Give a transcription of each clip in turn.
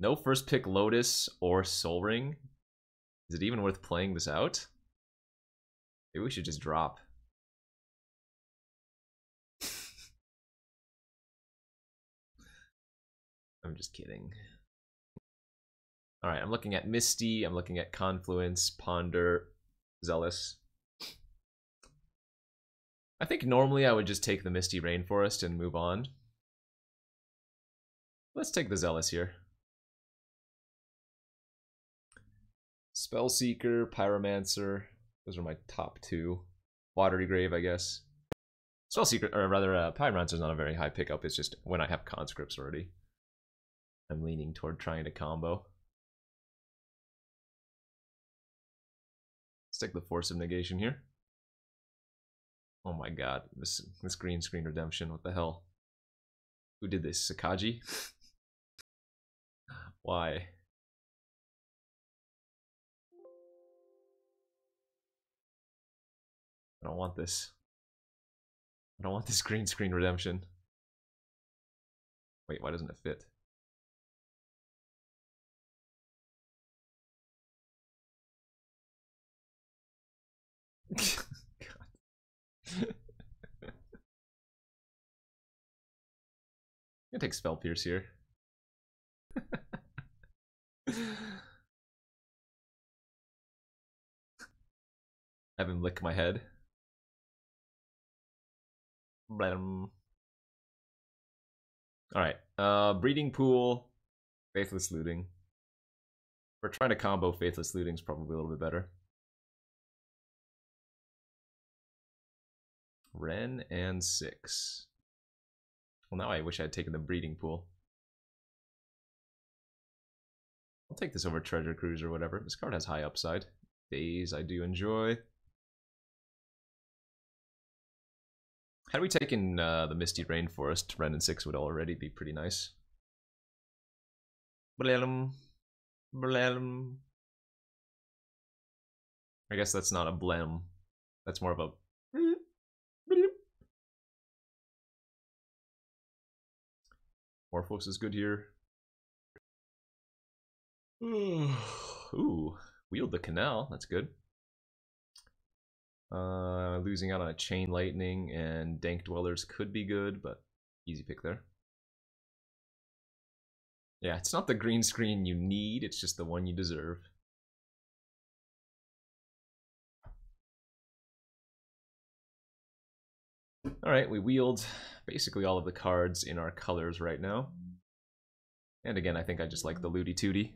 No first pick Lotus or Soul Ring. Is it even worth playing this out? Maybe we should just drop. I'm just kidding. Alright, I'm looking at Misty, I'm looking at Confluence, Ponder, Zealous. I think normally I would just take the Misty Rainforest and move on. Let's take the Zealous here. Spellseeker, Pyromancer. Those are my top two. Watery Grave, I guess. Spellseeker, or rather, uh, Pyromancer's not a very high pickup. It's just when I have conscripts already. I'm leaning toward trying to combo. Let's take the Force of Negation here. Oh my god, this this green screen redemption, what the hell? Who did this? Sakaji? Why? I don't want this. I don't want this green screen redemption. Wait, why doesn't it fit? I'm gonna take Spell Pierce here. Have him lick my head. Blam. Alright, uh, Breeding Pool, Faithless Looting. We're trying to combo Faithless Looting is probably a little bit better. Wrenn and Six. Well, now I wish I had taken the breeding pool. I'll take this over Treasure Cruise or whatever. This card has high upside. Days I do enjoy. Had we taken uh, the Misty Rainforest, Wrenn and 6 would already be pretty nice. Blam. Blam. I guess that's not a blam. That's more of a Morphos is good here. Ooh, wield the canal. That's good. Uh, losing out on a chain lightning and dank dwellers could be good, but easy pick there. Yeah, it's not the green screen you need, it's just the one you deserve. Alright, we wield basically all of the cards in our colors right now. And again, I think I just like the Looty Tooty.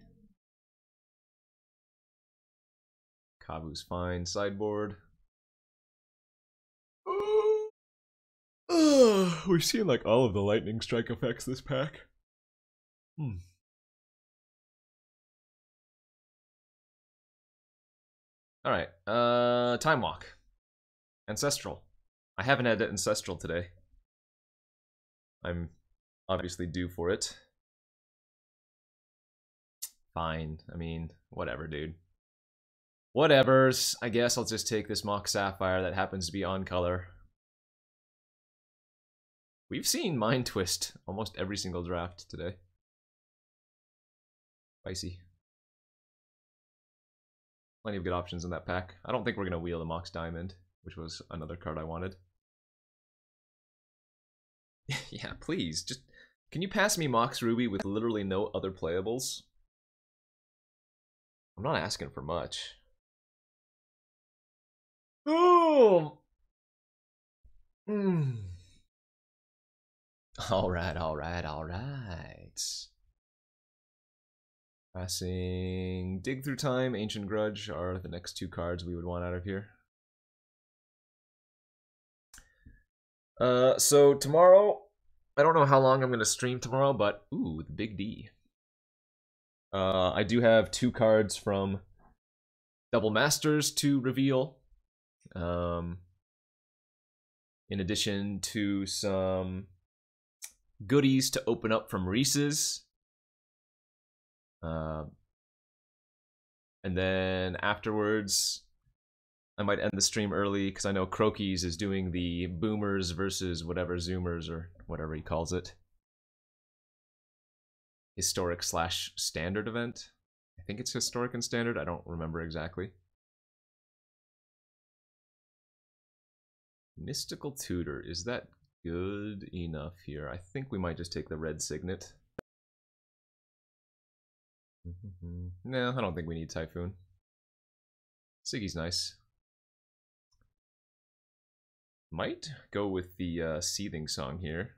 Kavu's fine. Sideboard. we're seeing like all of the lightning strike effects this pack. Hmm. Alright, uh, Time Walk. Ancestral. I haven't had Ancestral today. I'm obviously due for it. Fine. I mean, whatever, dude. Whatevers. I guess I'll just take this Mox Sapphire that happens to be on color. We've seen Mind Twist almost every single draft today. Spicy. Plenty of good options in that pack. I don't think we're going to wheel the Mox Diamond, which was another card I wanted. yeah, please. Just can you pass me Mox Ruby with literally no other playables? I'm not asking for much. Oh. Mm. All right, all right, all right. Passing Dig Through Time, Ancient Grudge are the next two cards we would want out of here. Uh, so tomorrow, I don't know how long I'm going to stream tomorrow, but ooh, the big D. Uh, I do have two cards from Double Masters to reveal. Um, in addition to some goodies to open up from Reese's. Uh, and then afterwards, I might end the stream early because I know Crokeyz is doing the boomers versus whatever zoomers or whatever he calls it. historic slash standard event. I think it's historic and standard. I don't remember exactly. Mystical Tutor, is that good enough here? I think we might just take the red signet. no, I don't think we need Typhoon. Siggy's nice. Might go with the uh, Seething Song here.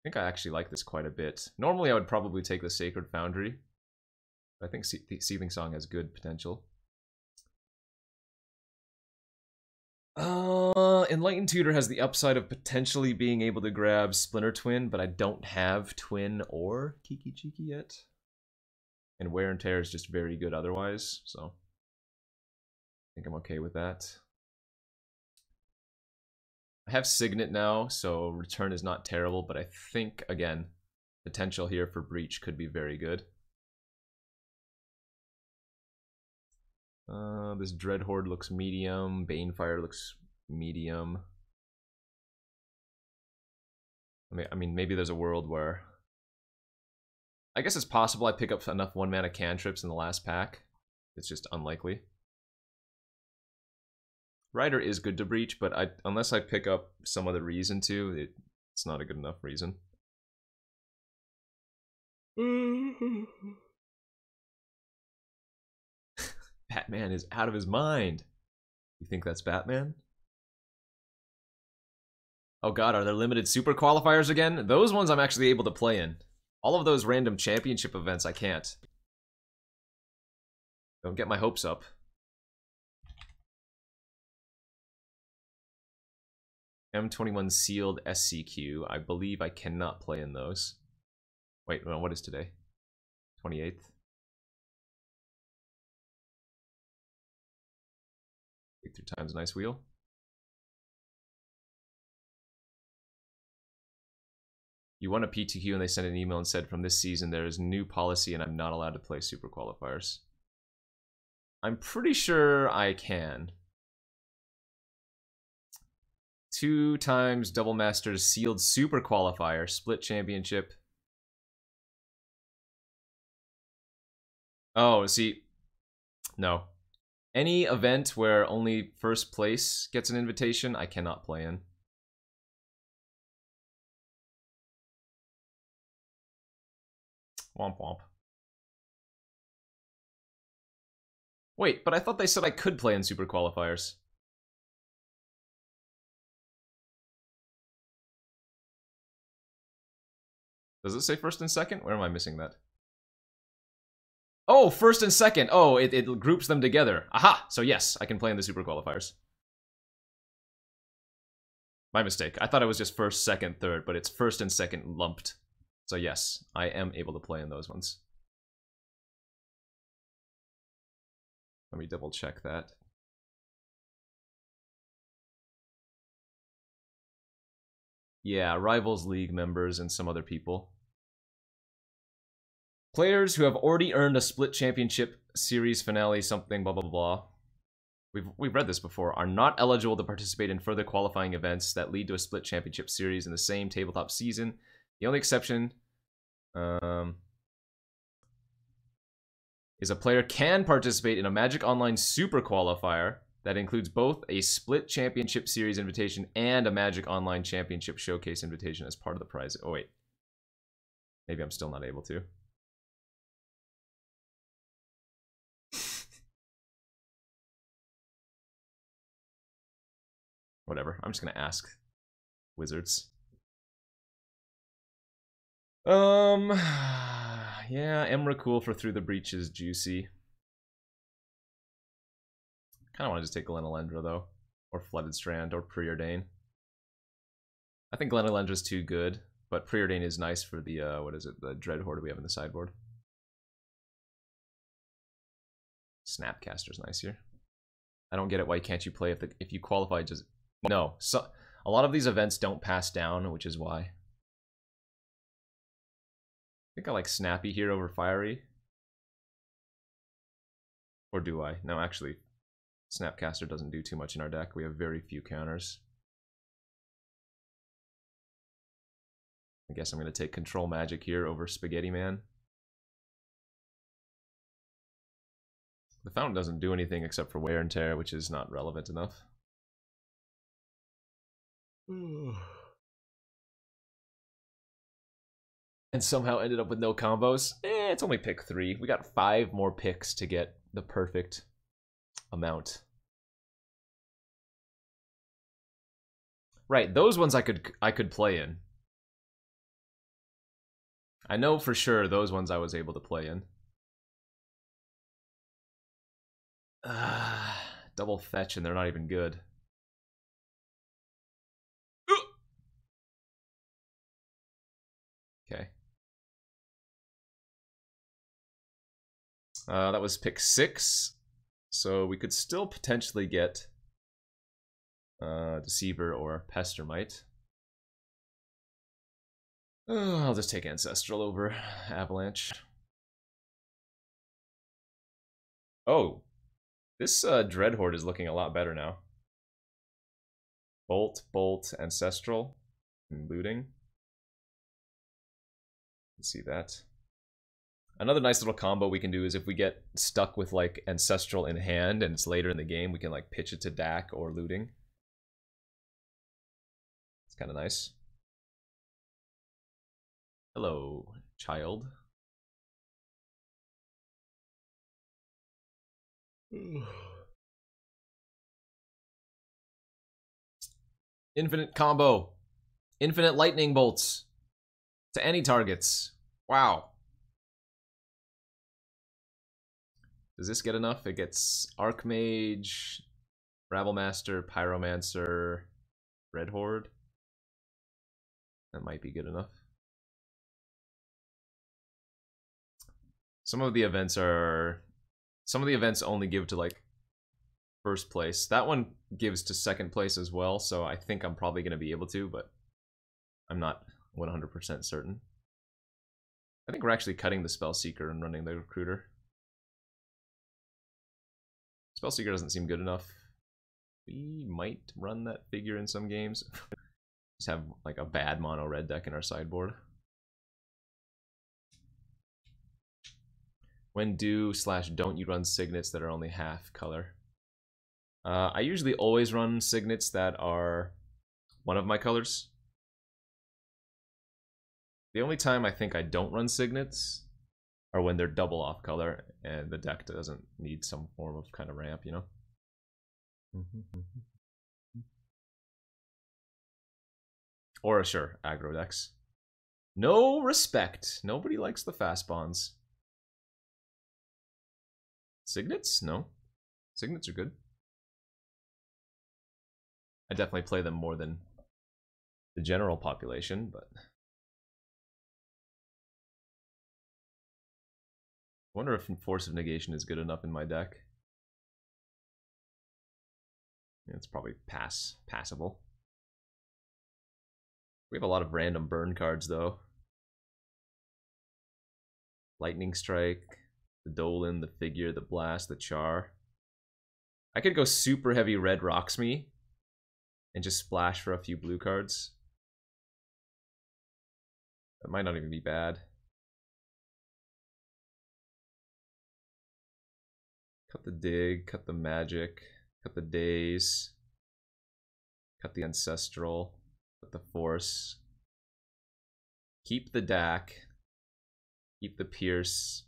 I think I actually like this quite a bit. Normally I would probably take the Sacred Foundry. I think Se Seething Song has good potential. Uh, Enlightened Tutor has the upside of potentially being able to grab Splinter Twin, but I don't have Twin or Kiki-Jiki yet. And Wear and Tear is just very good otherwise, so I think I'm okay with that. I have Signet now, so return is not terrible, but I think, again, potential here for Breach could be very good. Uh, this Dreadhorde looks medium. Banefire looks medium. I mean, I mean, maybe there's a world where... I guess it's possible I pick up enough one-mana cantrips in the last pack. It's just unlikely. Rider is good to breach, but I unless I pick up some other reason to, it, it's not a good enough reason. Batman is out of his mind. You think that's Batman? Oh god, are there limited super qualifiers again? Those ones I'm actually able to play in. All of those random championship events I can't. Don't get my hopes up. M21 sealed SCQ. I believe I cannot play in those. Wait, no, what is today? 28th? through time's nice wheel. You won a PTQ and they sent an email and said from this season there is new policy and I'm not allowed to play super qualifiers. I'm pretty sure I can. Two times double masters sealed super qualifier, split championship. Oh, see, no. Any event where only first place gets an invitation, I cannot play in. Womp womp. Wait, but I thought they said I could play in super qualifiers. Does it say first and second? Where am I missing that? Oh, first and second. Oh, it, it groups them together. Aha! So yes, I can play in the super qualifiers. My mistake. I thought it was just first, second, third, but it's first and second lumped. So yes, I am able to play in those ones. Let me double check that. Yeah, Rivals League members and some other people. Players who have already earned a split championship series finale something blah blah blah. We've we've read this before. Are not eligible to participate in further qualifying events that lead to a split championship series in the same tabletop season. The only exception um, is a player can participate in a Magic Online Super Qualifier that includes both a split championship series invitation and a Magic Online Championship Showcase invitation as part of the prize. Oh wait, maybe I'm still not able to. Whatever. I'm just gonna ask wizards. Um, yeah, Emrakul for Through the Breach is juicy. Kind of want to just take Glen though, or Flooded Strand, or Preordain. I think Glen is too good, but Preordain is nice for the uh, what is it? The Dreadhorde we have in the sideboard. Snapcaster's nice here. I don't get it. Why can't you play if the if you qualify just no, so a lot of these events don't pass down, which is why. I think I like Snappy here over Fiery. Or do I? No, actually, Snapcaster doesn't do too much in our deck. We have very few counters. I guess I'm going to take Control Magic here over Spaghetti Man. The fountain doesn't do anything except for wear and tear, which is not relevant enough. and somehow ended up with no combos. Eh, it's only pick three. We got five more picks to get the perfect amount. Right, those ones I could I could play in. I know for sure those ones I was able to play in. Uh, double fetch and they're not even good. Uh, that was pick six. So we could still potentially get uh, Deceiver or Pestermite. Uh, I'll just take Ancestral over Avalanche. Oh, this uh, Dreadhorde is looking a lot better now. Bolt, Bolt, Ancestral, and Looting. See that. Another nice little combo we can do is if we get stuck with like Ancestral in hand and it's later in the game, we can like pitch it to Dack or Looting. It's kind of nice. Hello, child. Infinite combo. Infinite lightning bolts. To any targets. Wow. Does this get enough? It gets Archmage, Rabblemaster, Pyromancer, Dreadhorde. That might be good enough. Some of the events are... Some of the events only give to, like, first place. That one gives to second place as well, so I think I'm probably going to be able to, but I'm not 100% certain. I think we're actually cutting the Spell Seeker and running the Recruiter. Spellseeker doesn't seem good enough. We might run that figure in some games. Just have like a bad mono red deck in our sideboard. When do slash don't you run signets that are only half color? Uh, I usually always run signets that are one of my colors. The only time I think I don't run signets or when they're double off color and the deck doesn't need some form of kind of ramp, you know? or sure, aggro decks. No respect. Nobody likes the fast bonds. Signets? No. Signets are good. I definitely play them more than the general population, but wonder if Force of Negation is good enough in my deck. It's probably pass passable. We have a lot of random burn cards though. Lightning Strike, the Dolan, the Figure, the Blast, the Char. I could go super heavy red rocks me and just splash for a few blue cards. That might not even be bad. Cut the dig, cut the magic, cut the days, cut the ancestral, cut the force, keep the Dack, keep the Pierce,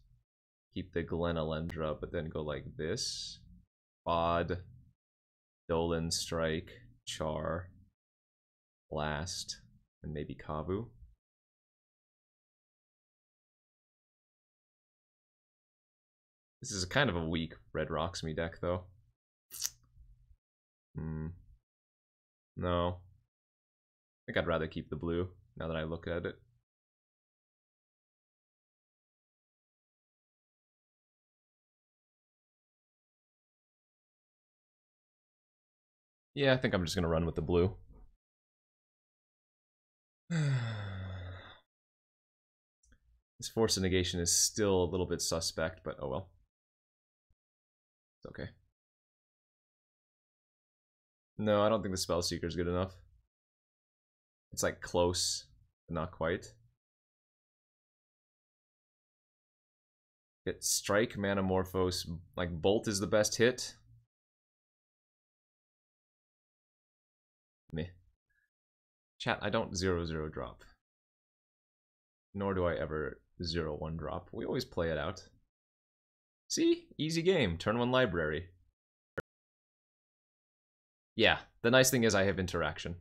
keep the Glen Elendra, but then go like this. Bod, Dolan, Strike, Char, Blast, and maybe Kavu. This is kind of a weak Red Rocksmy deck, though. Hmm. No. I think I'd rather keep the blue, now that I look at it. Yeah, I think I'm just going to run with the blue. this force of negation is still a little bit suspect, but oh well. It's okay. No, I don't think the Spell Seeker is good enough. It's like close, but not quite. Get Strike, Manamorphose, like Bolt is the best hit. Meh. Chat, I don't zero zero drop. Nor do I ever zero one drop. We always play it out. See? Easy game. Turn one library. Yeah, the nice thing is I have interaction.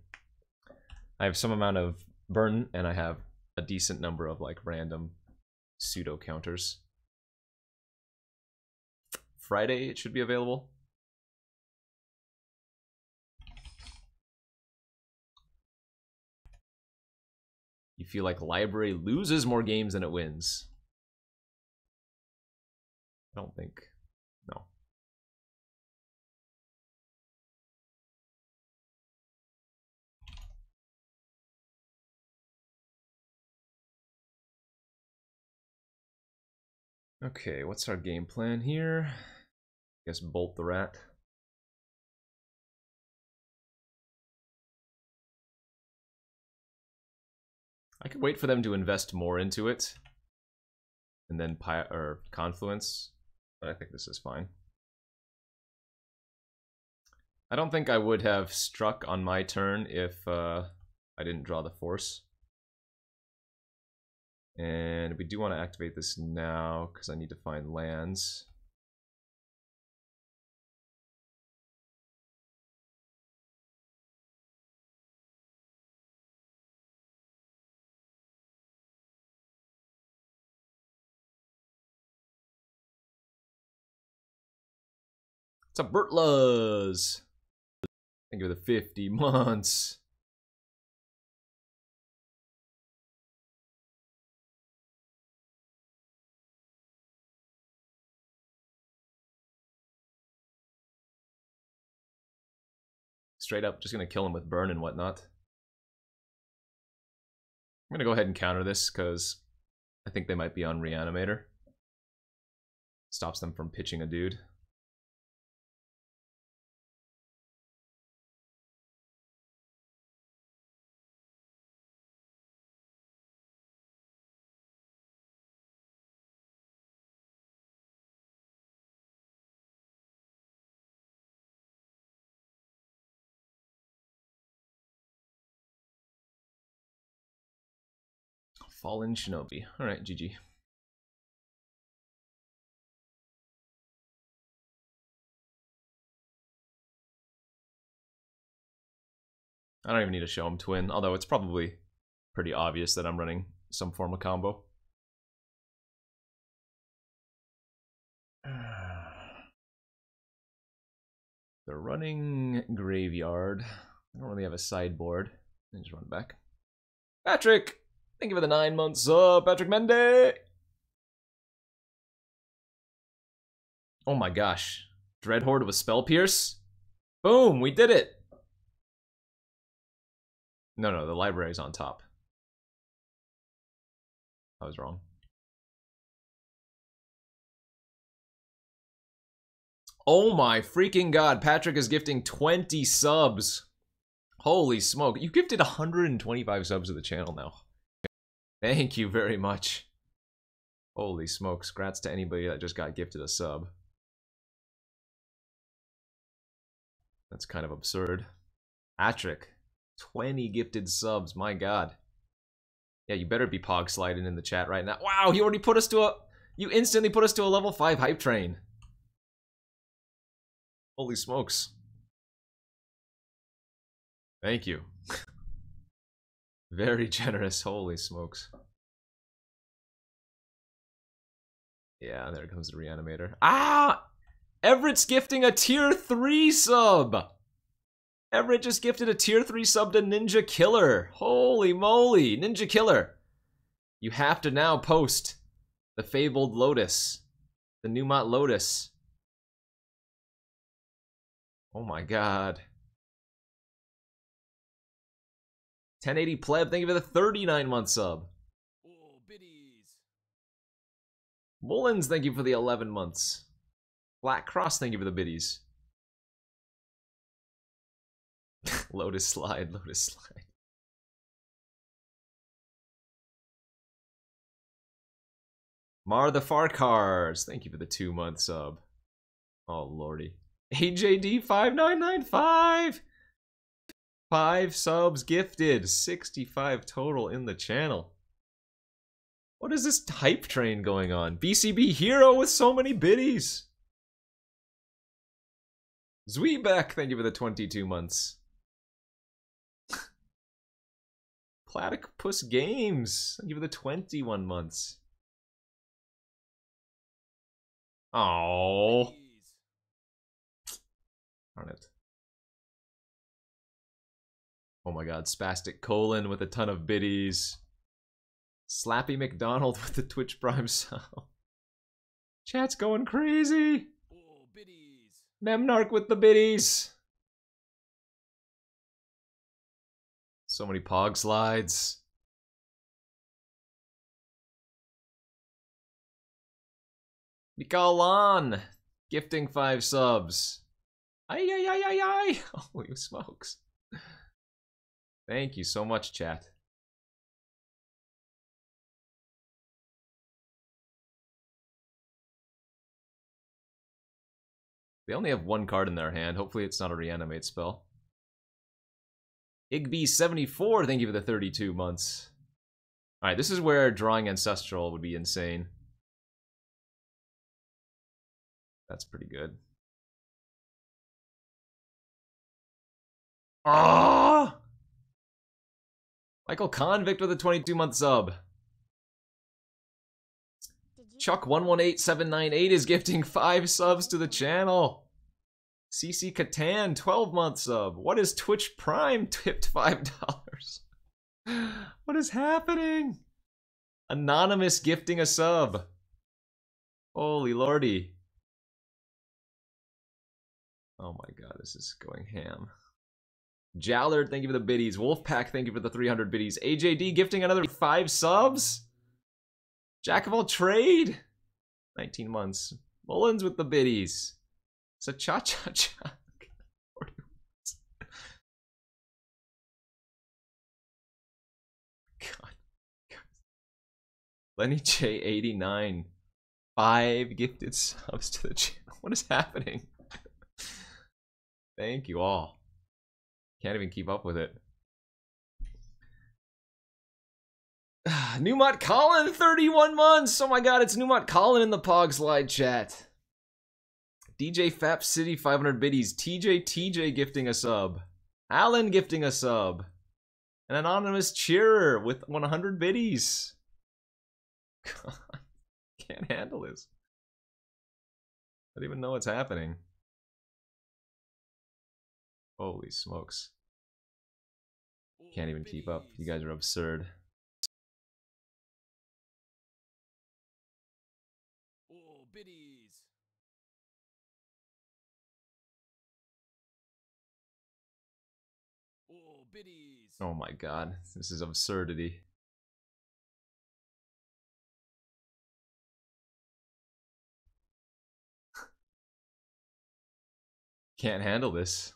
I have some amount of burn, and I have a decent number of like random pseudo counters. Friday it should be available. You feel like library loses more games than it wins. I don't think. No. Okay, what's our game plan here? I Guess bolt the rat. I could wait for them to invest more into it. And then pi or confluence. But I think this is fine. I don't think I would have struck on my turn if uh, I didn't draw the force. And we do want to activate this now because I need to find lands. What's up, Bertlas? Thank you for the 50 months. Straight up, just gonna kill him with burn and whatnot. I'm gonna go ahead and counter this because I think they might be on Reanimator. Stops them from pitching a dude. Fallen Shinobi. Alright, GG. I don't even need to show him twin, although it's probably pretty obvious that I'm running some form of combo. They're running Graveyard. I don't really have a sideboard. I just run back. Patrick! Thank you for the nine months up, Patrick Mende. Oh my gosh. Dreadhorde with Spell Pierce? Boom, we did it! No, no, the library's on top. I was wrong. Oh my freaking god, Patrick is gifting 20 subs. Holy smoke, you gifted 125 subs to the channel now. Thank you very much. Holy smokes, grats to anybody that just got gifted a sub. That's kind of absurd. Patrick, 20 gifted subs, my god. Yeah, you better be pog sliding in the chat right now. Wow, you already put us to a... You instantly put us to a level 5 hype train. Holy smokes. Thank you. Very generous. Holy smokes. Yeah, there comes the reanimator. Ah! Everett's gifting a tier 3 sub! Everett just gifted a tier 3 sub to Ninja Killer. Holy moly, Ninja Killer. You have to now post the Fabled Lotus. The Numot Lotus. Oh my god. 1080 pleb, thank you for the 39 month sub. Oh, biddies. Mullins, thank you for the 11 months. Black Cross, thank you for the biddies. Lotus slide, Lotus slide. Mar the Farcars, thank you for the two month sub. Oh lordy. AJD5995! Five subs gifted, 65 total in the channel. What is this hype train going on? BCB hero with so many biddies! Zweebeck, thank you for the 22 months. Platypus Games, thank you for the 21 months. Oh. Darn it. Oh my god, Spastic Colon with a ton of biddies. Slappy McDonald with the Twitch Prime sub. Chat's going crazy. Oh, biddies. Memnarch with the biddies. So many pog slides. Mikalan gifting five subs. Ay, ay, ay, ay, ay. Holy smokes. Thank you so much, chat. They only have one card in their hand. Hopefully it's not a reanimate spell. Igby74, thank you for the 32 months. Alright, this is where drawing Ancestral would be insane. That's pretty good. Ah! Michael Convict with a 22 month sub. Chuck118798 is gifting 5 subs to the channel. CC Catan, 12 month sub. What is Twitch Prime tipped $5? what is happening? Anonymous gifting a sub. Holy lordy. Oh my god, this is going ham. Jallard, thank you for the biddies. Wolfpack, thank you for the 300 biddies. AJD gifting another five subs. Jack of all trade. 19 months. Mullins with the biddies. It's a cha cha cha. God. Lenny J89. Five gifted subs to the channel. What is happening? Thank you all. Can't even keep up with it. Newmont Colin, 31 months! Oh my god, it's Newmont Colin in the Pog Slide chat. DJ Fap City, 500 biddies. TJ TJ gifting a sub. Alan gifting a sub. An anonymous cheerer with 100 biddies. God, can't handle this. I don't even know what's happening. Holy smokes. Can't even keep up. You guys are absurd. Oh, biddies. Oh, biddies. Oh my god. This is absurdity. Can't handle this.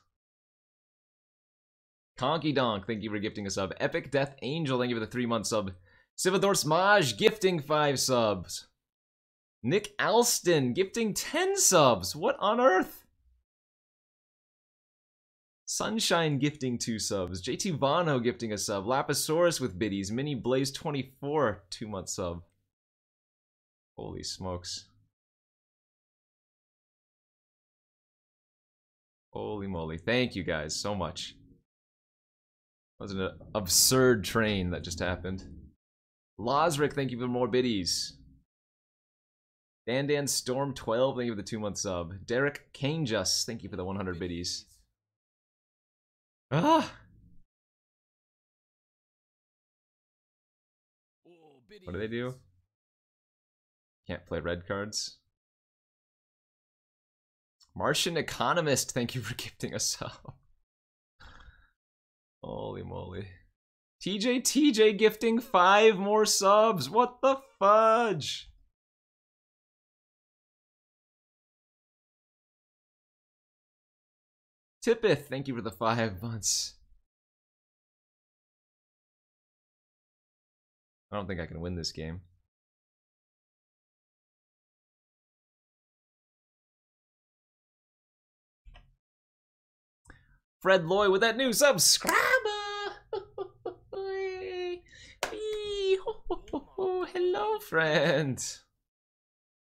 Conky Donk, thank you for gifting a sub. Epic Death Angel, thank you for the three month sub. Sivador Smaj, gifting five subs. Nick Alston, gifting 10 subs. What on earth? Sunshine gifting two subs. JT Vano gifting a sub. Lapisaurus with biddies. Mini Blaze 24, two month sub. Holy smokes. Holy moly. Thank you guys so much. Was an absurd train that just happened. Losrick, thank you for more biddies. Dan Dan Storm 12, thank you for the two month sub. Derek Kanejus, thank you for the 100 biddies. Ah! What do they do? Can't play red cards. Martian Economist, thank you for gifting us sub. Moly. TJ TJ gifting five more subs. What the fudge? Tippeth, thank you for the five months. I don't think I can win this game. Fred Loy with that new subscriber! Hello, friend.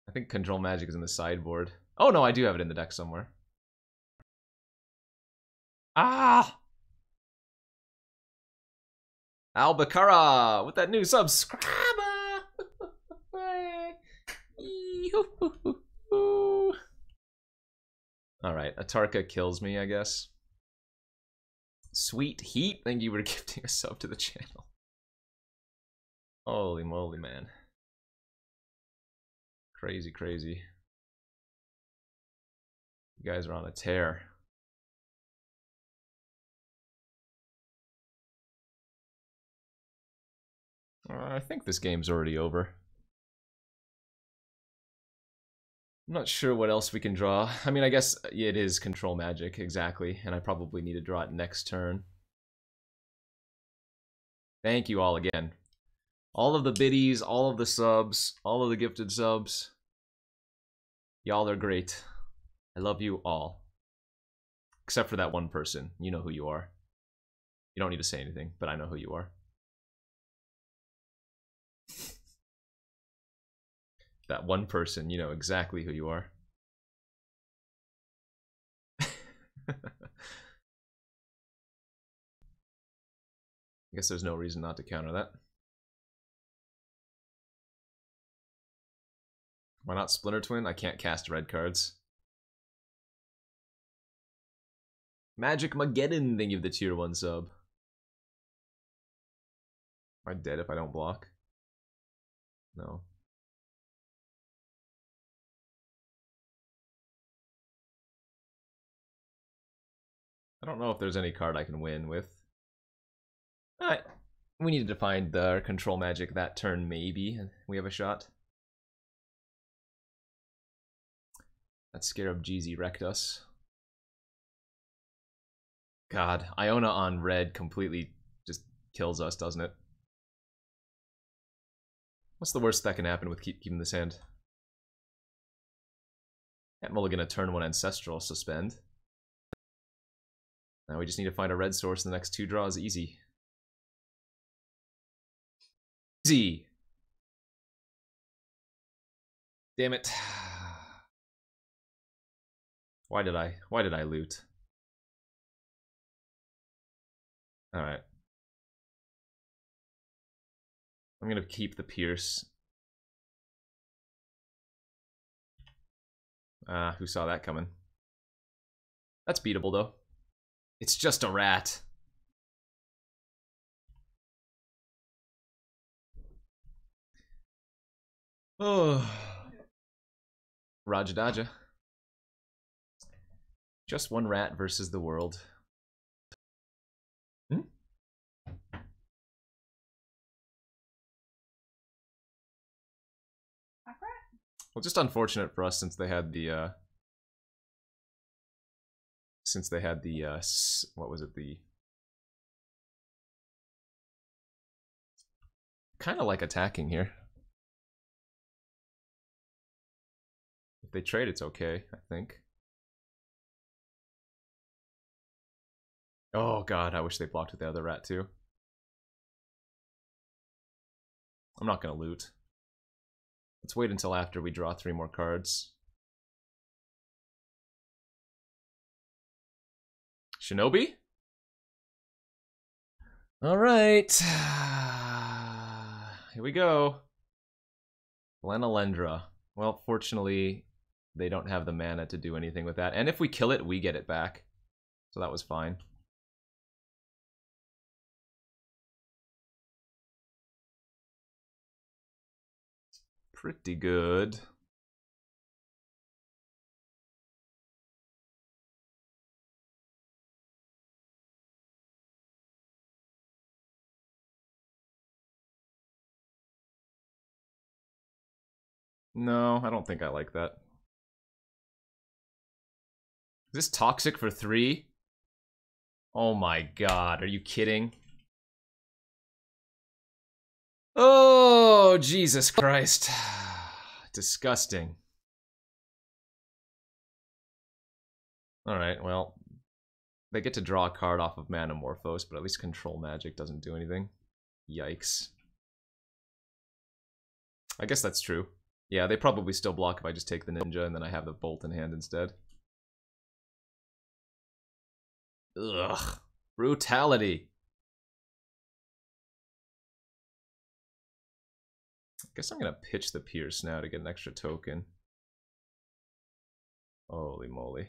I think Control Magic is in the sideboard. Oh no, I do have it in the deck somewhere. Ah! Albacara with that new subscriber. Alright, Atarka kills me, I guess. Sweet Heat, thank you for gifting a sub to the channel. Holy moly, man. Crazy, crazy. You guys are on a tear. Uh, I think this game's already over. I'm not sure what else we can draw. I mean, I guess it is control magic, exactly, and I probably need to draw it next turn. Thank you all again. All of the biddies, all of the subs, all of the gifted subs. Y'all are great. I love you all. Except for that one person. You know who you are. You don't need to say anything, but I know who you are. that one person, you know exactly who you are. I guess there's no reason not to counter that. Why not Splinter Twin? I can't cast red cards. Magic Mageddon, thank you the tier 1 sub. Am I dead if I don't block? No. I don't know if there's any card I can win with. Alright. We need to find the control magic that turn, maybe. We have a shot. That Scarab Jeezy wrecked us. God, Iona on red completely just kills us, doesn't it? What's the worst that can happen with keep, keeping this hand? Can't mulligan a turn one ancestral suspend. Now we just need to find a red source in the next two draws. Easy. Easy. Damn it. Why did I? Why did I loot? Alright. I'm gonna keep the Pierce. Ah, uh, who saw that coming? That's beatable though. It's just a rat. Oh. Rajadaja. Just one rat versus the world. Hmm? Well, just unfortunate for us since they had the uh, since they had the uh, what was it the kind of like attacking here. If they trade, it's okay, I think. Oh god, I wish they blocked with the other rat too. I'm not gonna loot. Let's wait until after we draw three more cards. Shinobi? Alright. Here we go. Glen Elendra. Well, fortunately, they don't have the mana to do anything with that. And if we kill it, we get it back. So that was fine. Pretty good. No, I don't think I like that. Is this toxic for three? Oh my god, are you kidding? Oh, Jesus Christ. Disgusting. Alright, well, They get to draw a card off of Manamorphose, but at least Control Magic doesn't do anything. Yikes. I guess that's true. Yeah, they probably still block if I just take the Ninja and then I have the Bolt in hand instead. Ugh. Brutality. Guess I'm gonna pitch the Pierce now to get an extra token. Holy moly.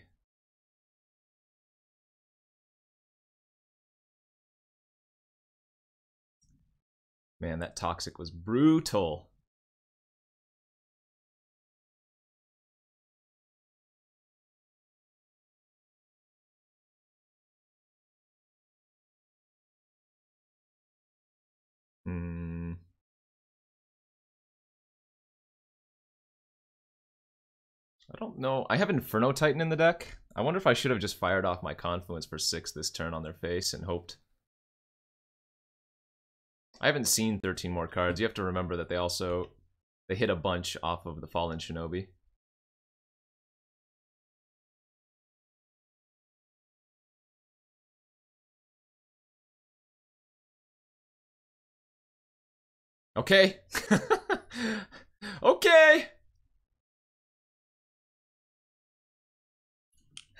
Man, that toxic was brutal. I don't know. I have Inferno Titan in the deck. I wonder if I should have just fired off my Confluence for 6 this turn on their face and hoped. I haven't seen 13 more cards. You have to remember that they also... They hit a bunch off of the Fallen Shinobi. Okay. okay.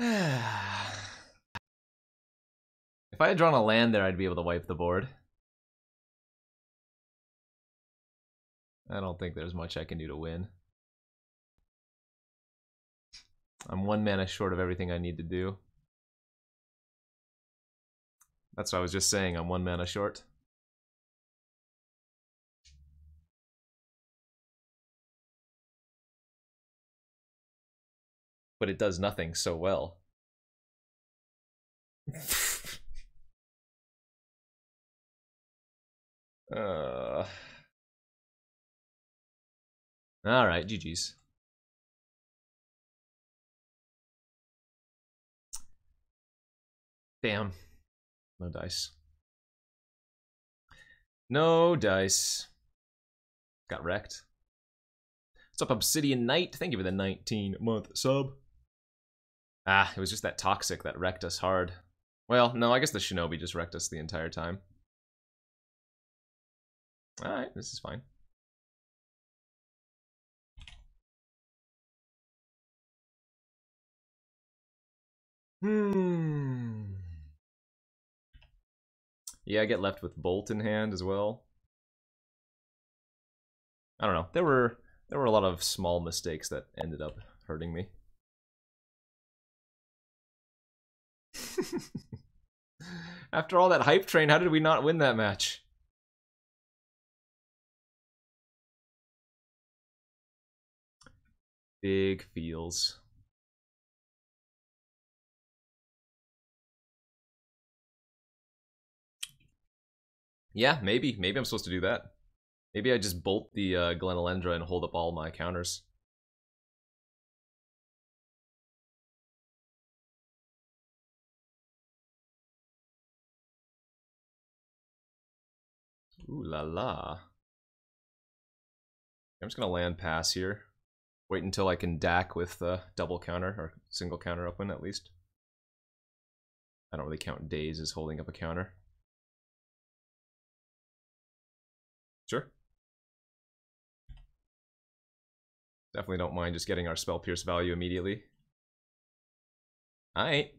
if I had drawn a land there, I'd be able to wipe the board. I don't think there's much I can do to win. I'm one mana short of everything I need to do. That's what I was just saying, I'm one mana short. But it does nothing so well. uh. All right, GG's. Damn. No dice. No dice. Got wrecked. What's up, Obsidian Knight? Thank you for the 19 month sub. Ah, it was just that Toxic that wrecked us hard. Well, no, I guess the Shinobi just wrecked us the entire time. Alright, this is fine. Hmm. Yeah, I get left with Bolt in hand as well. I don't know. There were there were a lot of small mistakes that ended up hurting me. After all that hype train, how did we not win that match? Big feels. Yeah, maybe. Maybe I'm supposed to do that. Maybe I just bolt the uh, Glen Elendra and hold up all my counters. Ooh la la. I'm just gonna land pass here. Wait until I can Dack with the double counter, or single counter open at least. I don't really count Daze as holding up a counter. Sure. Definitely don't mind just getting our spell pierce value immediately. Alright.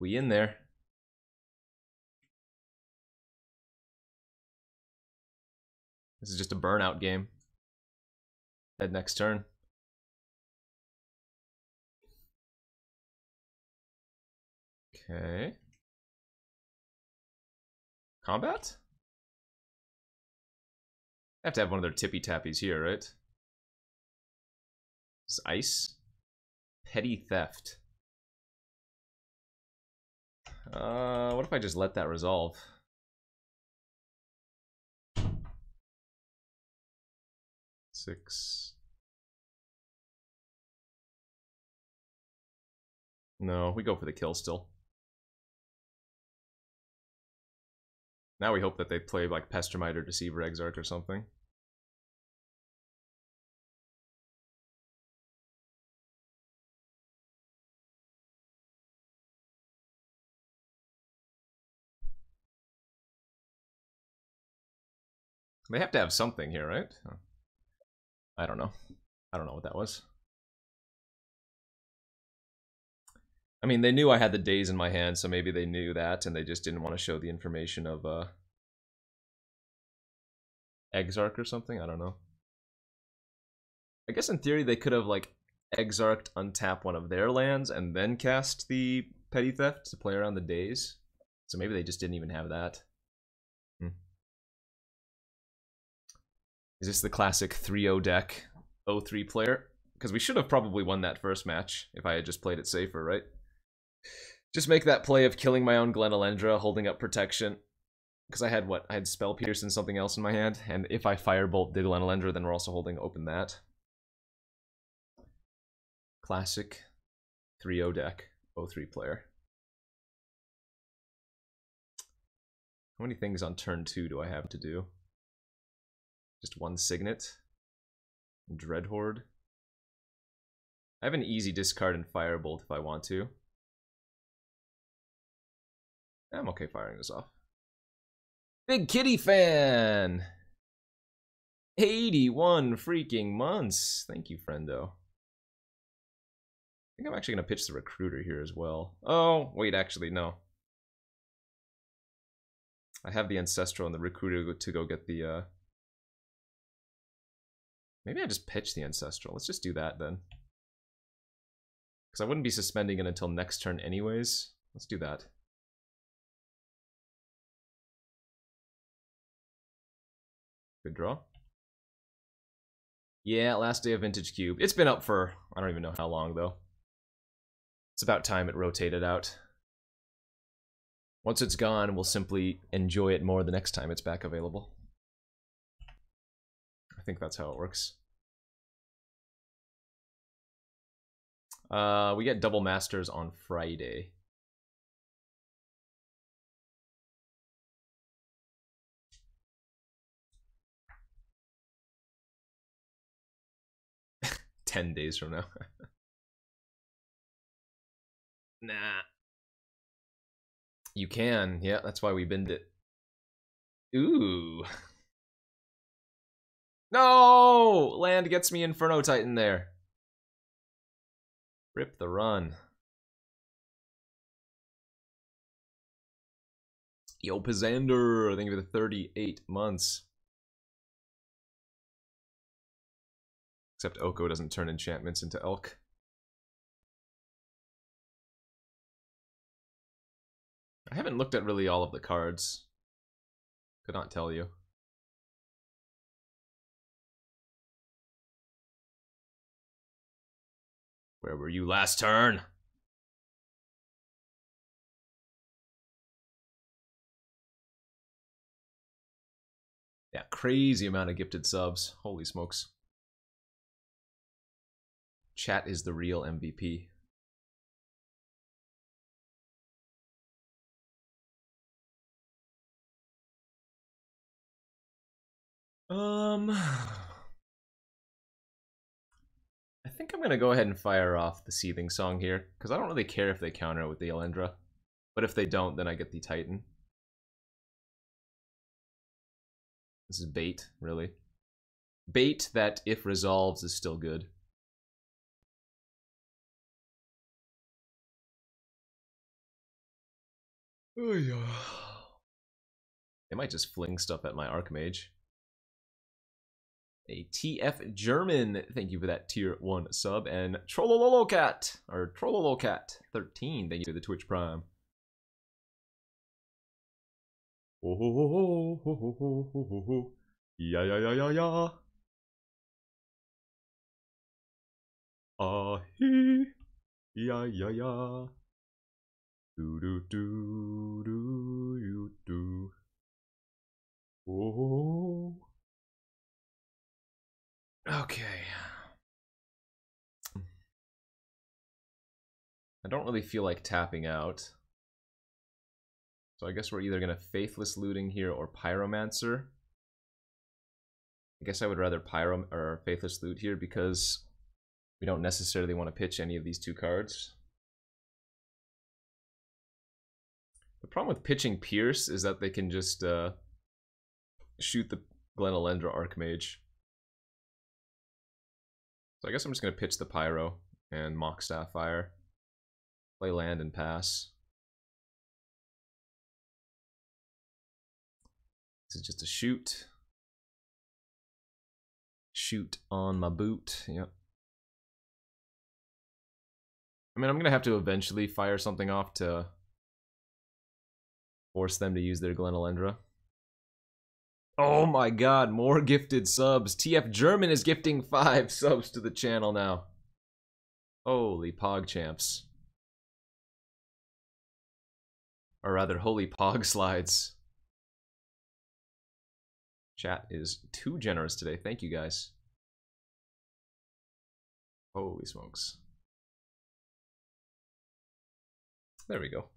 We in there. This is just a burnout game. Head next turn. Okay. Combat? I have to have one of their tippy tappies here, right? It's ice. Petty theft. Uh, what if I just let that resolve? six. No, we go for the kill still. Now we hope that they play like Pestermite or Deceiver Exarch or something. They have to have something here, right? I don't know. I don't know what that was. I mean, they knew I had the Daze in my hand, so maybe they knew that, and they just didn't want to show the information of uh, Exarch or something. I don't know. I guess in theory they could have like Exarched, untap one of their lands, and then cast the Petty Theft to play around the Daze. So maybe they just didn't even have that. Is this the classic 3-0 deck, 0-3 player? Because we should have probably won that first match if I had just played it safer, right? Just make that play of killing my own Glen Elendra, holding up protection. Because I had, what? I had Spell Pierce and something else in my hand. And if I Firebolt the Glen Elendra, then we're also holding open that. Classic 3-0 deck, 0-3 player. How many things on turn 2 do I have to do? Just one Signet. Dreadhorde. I have an easy discard and Firebolt if I want to. I'm okay firing this off. Big Kitty fan! 81 freaking months. Thank you, friendo. I think I'm actually going to pitch the recruiter here as well. Oh, wait, actually, no. I have the Ancestral and the recruiter to go get the, uh... Maybe I just pitch the Ancestral. Let's just do that, then. Because I wouldn't be suspending it until next turn anyways. Let's do that. Good draw. Yeah, last day of Vintage Cube. It's been up for, I don't even know how long, though. It's about time it rotated out. Once it's gone, we'll simply enjoy it more the next time it's back available. Think that's how it works. Uh, we get double masters on Friday. Ten days from now. Nah. You can. Yeah, that's why we bend it. Ooh. No! Land gets me Inferno Titan there. Rip the run. Yo, Pizander, thank you for the 38 months. Except Oko doesn't turn enchantments into elk. I haven't looked at really all of the cards. Could not tell you. Where were you last turn? Yeah, crazy amount of gifted subs. Holy smokes. Chat is the real MVP. Um, think I'm gonna go ahead and fire off the Seething Song here, because I don't really care if they counter with the Elendra. But if they don't, then I get the Titan. This is bait, really. Bait that, if resolves, is still good. Yeah. They might just fling stuff at my Archmage a TF German. Thank you for that tier one sub. And Trollololocat, or Trollolocat13. Thank you for the Twitch Prime. Oh, Ah, he. Do, do, do, do, you do. Oh. Okay. I don't really feel like tapping out. So I guess we're either going to Faithless Looting here or Pyromancer. I guess I would rather Pyro or Faithless Loot here because we don't necessarily want to pitch any of these two cards. The problem with pitching Pierce is that they can just uh, shoot the Glen Elendra Archmage. So I guess I'm just going to pitch the Pyro and Mox Sapphire. Play land and pass. This is just a shoot. Shoot on my boot. Yep. I mean, I'm going to have to eventually fire something off to force them to use their Glen Elendra. Oh my god, more gifted subs. TF German is gifting five subs to the channel now. Holy pog champs. Or rather, holy pog slides. Chat is too generous today. Thank you guys. Holy smokes. There we go.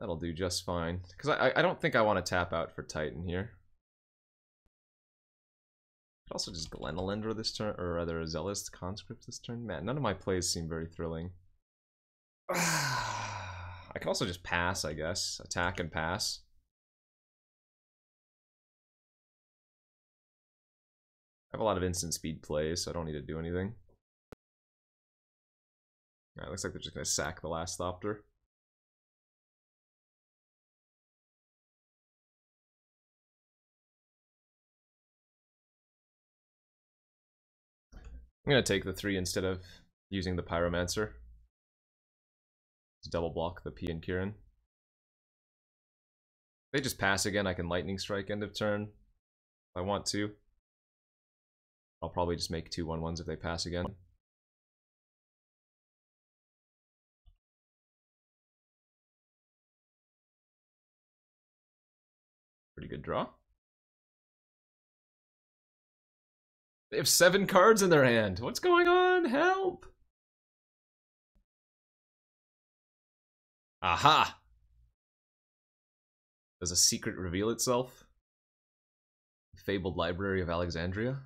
That'll do just fine. Because I, I don't think I want to tap out for Titan here. Could also just Glen Elendra this turn, or rather Zealous Conscript this turn. Man, none of my plays seem very thrilling. I can also just pass, I guess. Attack and pass. I have a lot of instant speed plays, so I don't need to do anything. Alright, looks like they're just gonna sack the last Thopter. I'm gonna take the three instead of using the Pyromancer. To double block the Pia and Kiran. If they just pass again, I can Lightning Strike end of turn. If I want to. I'll probably just make two one ones if they pass again. Pretty good draw. They have seven cards in their hand. What's going on? Help! Aha! Does a secret reveal itself? The fabled library of Alexandria?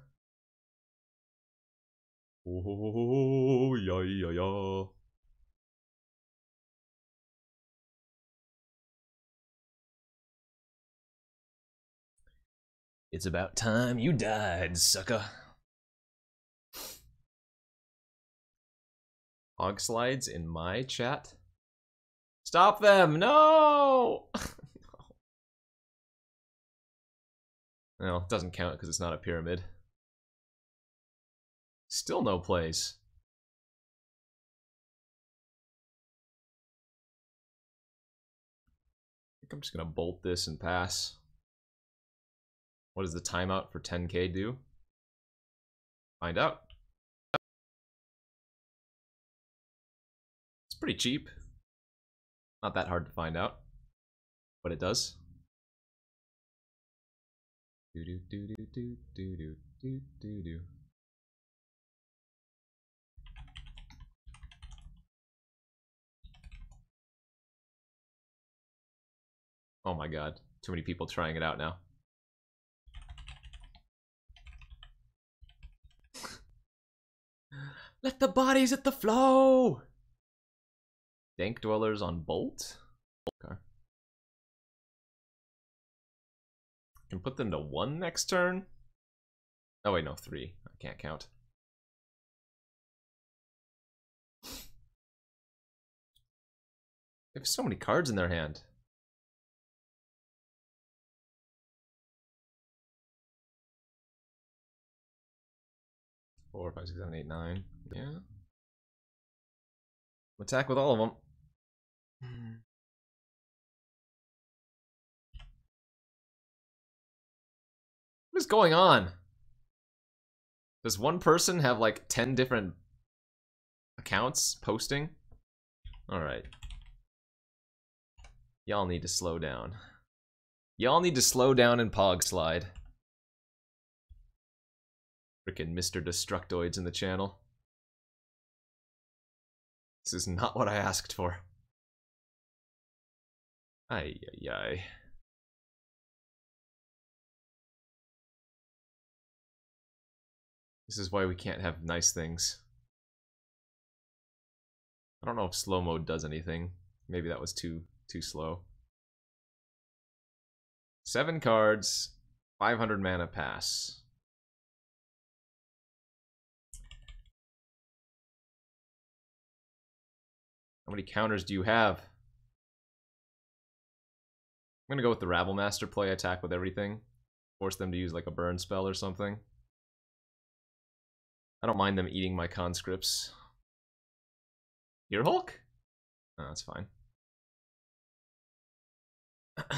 Oh, yeah, yeah, yeah. It's about time you died, sucker. Hog slides in my chat. Stop them! No! well, it doesn't count because it's not a pyramid. Still no plays. I think I'm just gonna bolt this and pass. What does the timeout for 10k do? Find out. Pretty cheap. Not that hard to find out. But it does. Do do do do do do do do do do. Oh my god. Too many people trying it out now. Let the bodies at the flow! Dank Dwellers on Bolt? Okay. Can put them to one next turn? Oh wait, no, three. I can't count. They have so many cards in their hand. Four, five, six, seven, eight, nine. Yeah. Attack with all of them. Hmm. What is going on? Does one person have like 10 different accounts posting? Alright. Y'all need to slow down. Y'all need to slow down and pog slide. Freaking Mr. Destructoids in the channel. This is not what I asked for. Ay, ay, ay. This is why we can't have nice things. I don't know if slow mode does anything. Maybe that was too too slow. Seven cards. 500 mana pass. How many counters do you have? I'm gonna go with the Rabblemaster play attack with everything. Force them to use like a burn spell or something. I don't mind them eating my conscripts. Your Hulk? Oh, that's fine.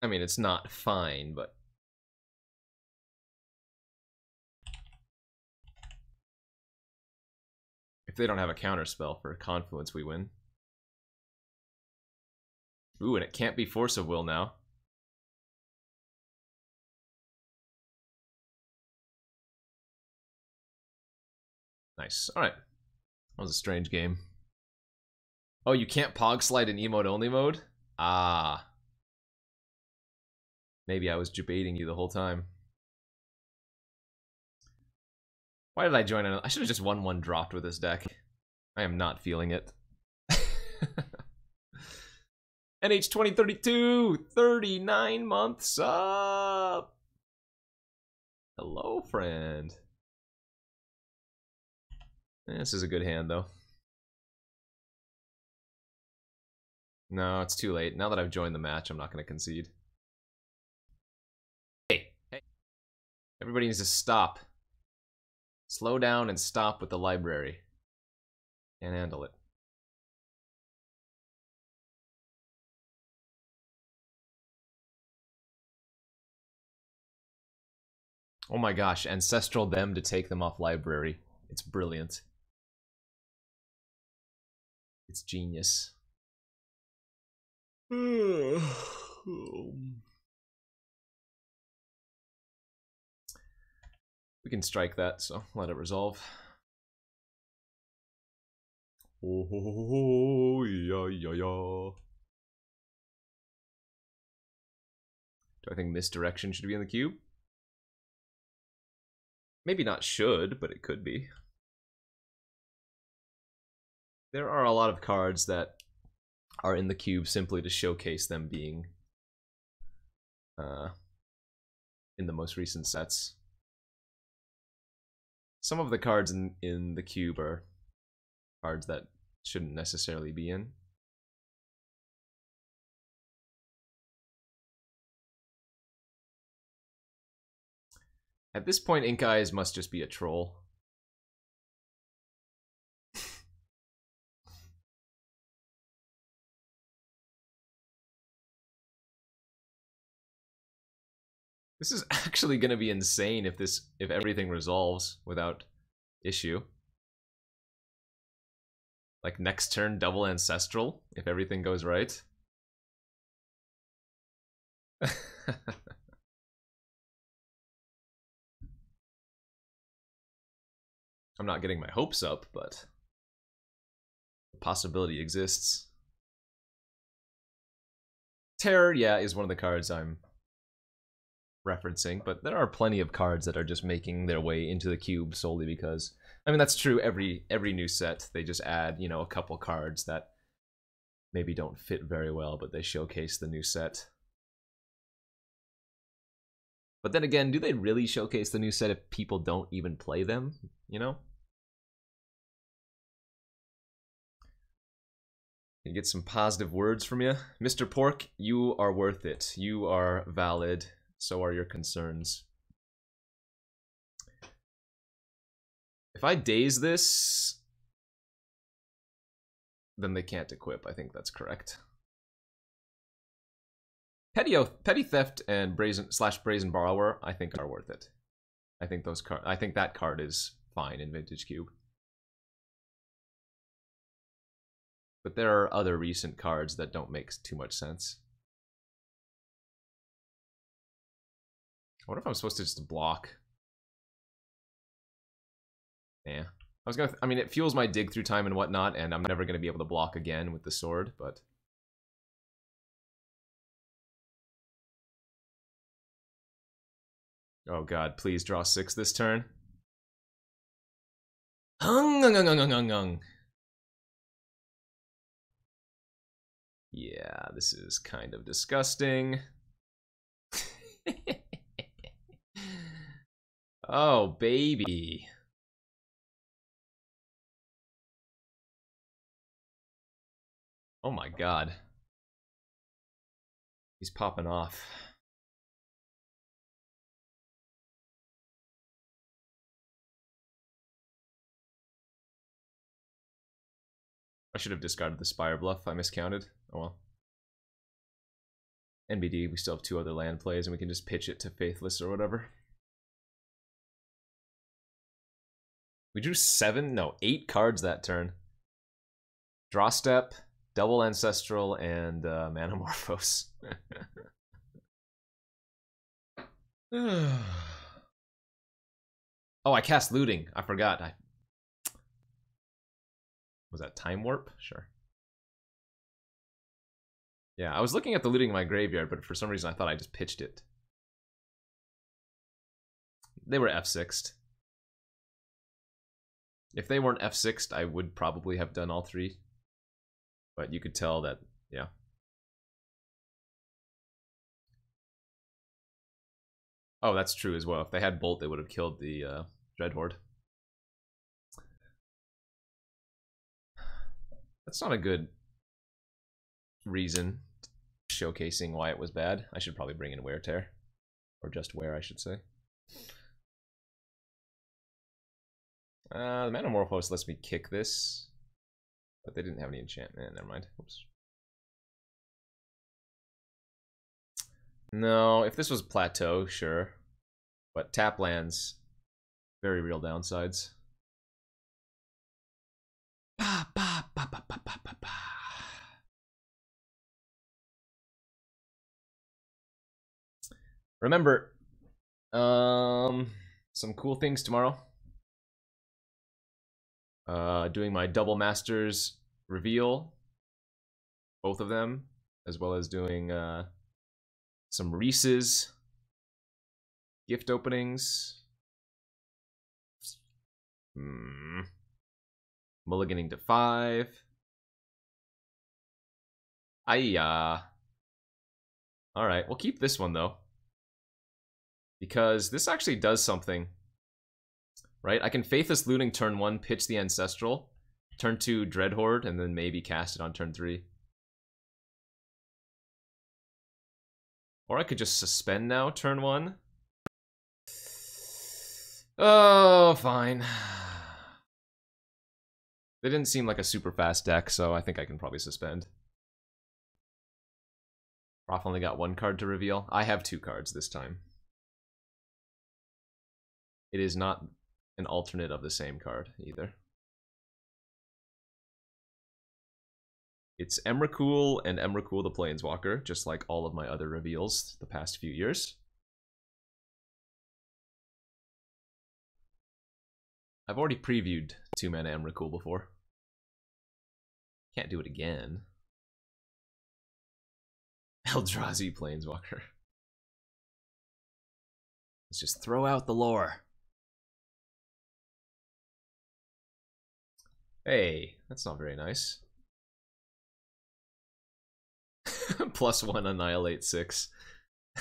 I mean, it's not fine, but... If they don't have a counter spell for Confluence, we win. Ooh, and it can't be Force of Will now. Nice. Alright. That was a strange game. Oh, you can't pog slide in emote only mode? Ah. Maybe I was debating you the whole time. Why did I join? I should have just won one dropped with this deck. I am not feeling it. NH 2032, 39 months up. Hello, friend. Eh, this is a good hand, though. No, it's too late. Now that I've joined the match, I'm not going to concede. Hey, hey. Everybody needs to stop. Slow down and stop with the library. Can't handle it. Oh my gosh, Ancestral them to take them off library. It's brilliant. It's genius. we can strike that, so let it resolve. Oh, yeah, yeah, yeah. Do I think misdirection should be in the cube? Maybe not should, but it could be there are a lot of cards that are in the cube simply to showcase them being uh, in the most recent sets. Some of the cards in, in the cube are cards that shouldn't necessarily be in. At this point, Ink Eyes must just be a troll. This is actually going to be insane if this if everything resolves without issue. Like next turn double ancestral if everything goes right. I'm not getting my hopes up, but the possibility exists. Terror, yeah, is one of the cards I'm referencing, but there are plenty of cards that are just making their way into the cube solely because I mean that's true every every new set. They just add, you know, a couple cards that maybe don't fit very well, but they showcase the new set. But then again, do they really showcase the new set if people don't even play them, you know? Can get some positive words from you. Mr. Pork, you are worth it. You are valid so are your concerns. If I daze this, then they can't equip. I think that's correct. Petty, Petty Theft and Brazen slash Brazen Borrower, I think are worth it. I think those card. I think that card is fine in Vintage Cube. But there are other recent cards that don't make too much sense. I wonder if I'm supposed to just block. Yeah. I was gonna, I mean, it fuels my dig through time and whatnot, and I'm never gonna be able to block again with the sword, but... Oh god, please draw six this turn. Hung, hung, hung, hung, hung, hung. Yeah, this is kind of disgusting. oh, baby. Oh my god. He's popping off. I should have discarded the Spirebluff. I miscounted. Oh well. NBD, we still have two other land plays, and we can just pitch it to Faithless or whatever. We drew seven, no, eight cards that turn. Draw step, double ancestral, and uh, Manamorphose. oh, I cast looting. I forgot. I was that time warp? Sure. Yeah, I was looking at the looting in my graveyard, but for some reason I thought I just pitched it. They were F6'd. If they weren't F6'd, I would probably have done all three. But you could tell that, yeah. Oh, that's true as well. If they had Bolt, they would have killed the uh, Dreadhorde. That's not a good reason showcasing why it was bad. I should probably bring in Wear Tear. Or just Wear, I should say. Uh, the Manamorphose lets me kick this. But they didn't have any enchantment. Eh, never mind. Oops. No, if this was Plateau, sure. But tap lands, very real downsides. Remember, um, some cool things tomorrow. Uh, doing my double masters reveal, both of them, as well as doing uh, some Reese's gift openings. Hmm. Mulliganing to five. Ayah. Alright, we'll keep this one though. Because this actually does something. Right? I can Faithless Looting turn one, pitch the Ancestral, turn two Dreadhorde, and then maybe cast it on turn three. Or I could just suspend now, turn one. Oh, fine. They didn't seem like a super fast deck, so I think I can probably suspend. Roth only got one card to reveal. I have two cards this time. It is not an alternate of the same card either. It's Emrakul and Emrakul the Planeswalker, just like all of my other reveals the past few years. I've already previewed two mana Emrakul before. Can't do it again. Eldrazi Planeswalker. Let's just throw out the lore. Hey, that's not very nice. Plus one annihilate six.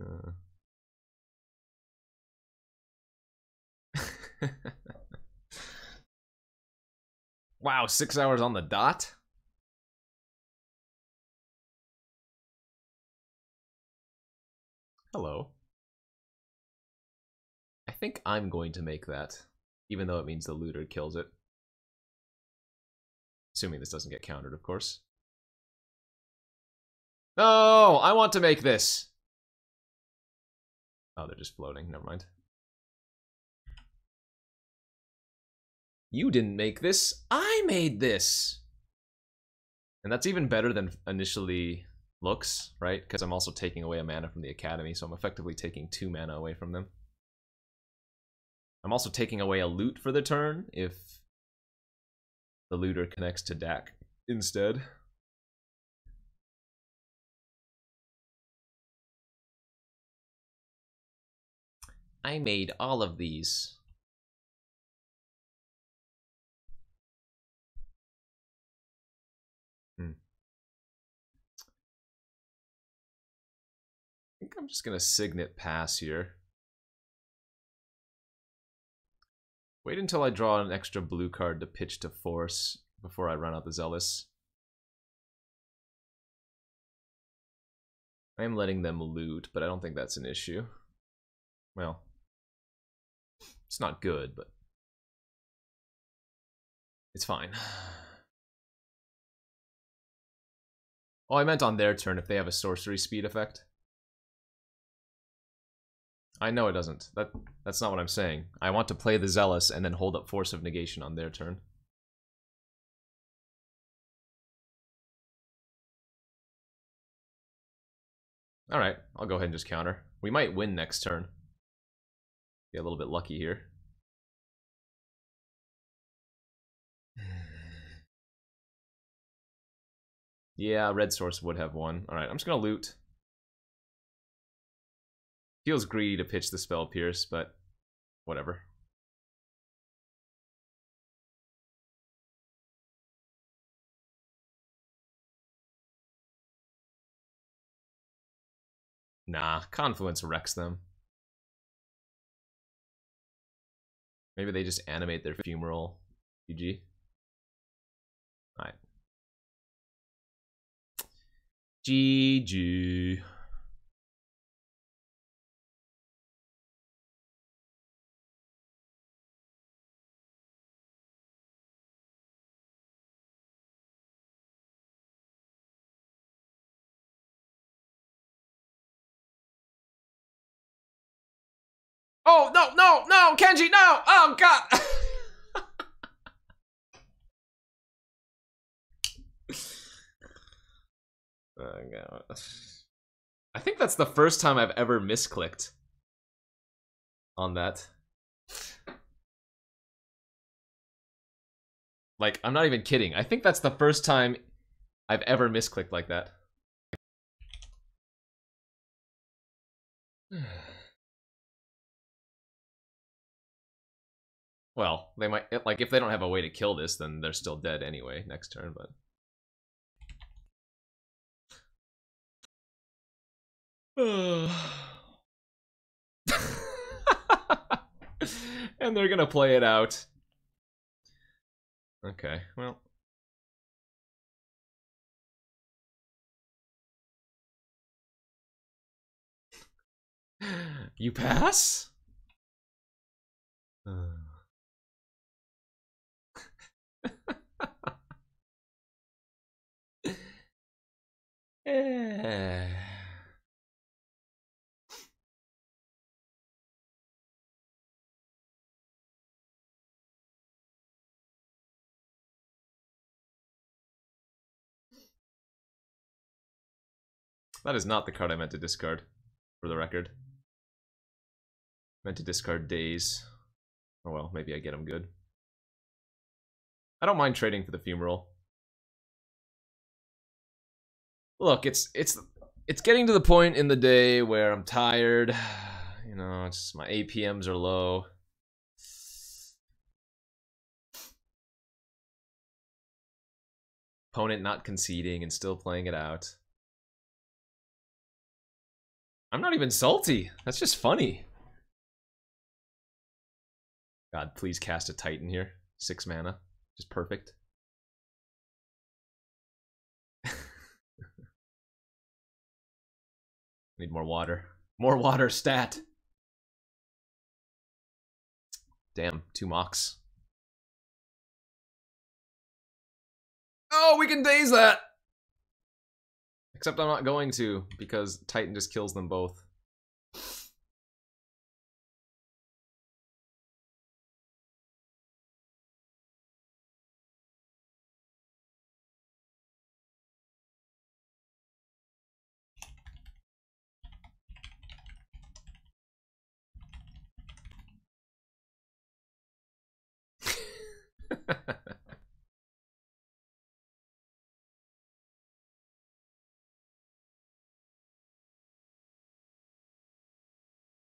uh. Wow, six hours on the dot? Hello. I think I'm going to make that, even though it means the looter kills it. Assuming this doesn't get countered, of course. No, I want to make this. Oh, they're just floating. Never mind. You didn't make this. I made this. And that's even better than initially looks, right? Because I'm also taking away a mana from the Academy, so I'm effectively taking two mana away from them. I'm also taking away a loot for the turn if the looter connects to Dack instead. I made all of these. I'm just gonna Signet pass here. Wait until I draw an extra blue card to pitch to force before I run out the Zealous. I am letting them loot, but I don't think that's an issue. Well, it's not good, but it's fine. Oh, I meant on their turn if they have a sorcery speed effect. I know it doesn't. That That's not what I'm saying. I want to play the Zealous and then hold up Force of Negation on their turn. Alright, I'll go ahead and just counter. We might win next turn. Get a little bit lucky here. Yeah, red source would have won. Alright, I'm just gonna loot. Feels greedy to pitch the spell pierce, but whatever. Nah, Confluence wrecks them. Maybe they just animate their fumarole. GG. Alright. GG. Oh, no, no, no, Kenji, no! Oh, God! oh, God. I think that's the first time I've ever misclicked on that. Like, I'm not even kidding. I think that's the first time I've ever misclicked like that. Well, they might like if they don't have a way to kill this, then they're still dead anyway next turn. But and they're gonna play it out. Okay, well. You pass? Uh. That is not the card I meant to discard, for the record. Meant to discard Daze. Oh well, maybe I get him good. I don't mind trading for the Fumarole. Look, it's it's it's getting to the point in the day where I'm tired. You know, it's my APMs are low. Opponent not conceding and still playing it out. I'm not even salty. That's just funny. God, please cast a Titan here. Six mana. Just perfect. Need more water. More water, stat. Damn, two mocks. Oh, we can daze that! Except I'm not going to, because Titan just kills them both.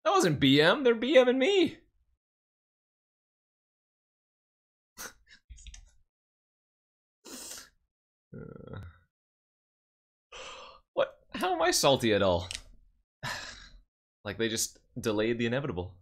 That wasn't BM. They're BM and me. uh, what? How am I salty at all? Like they just delayed the inevitable.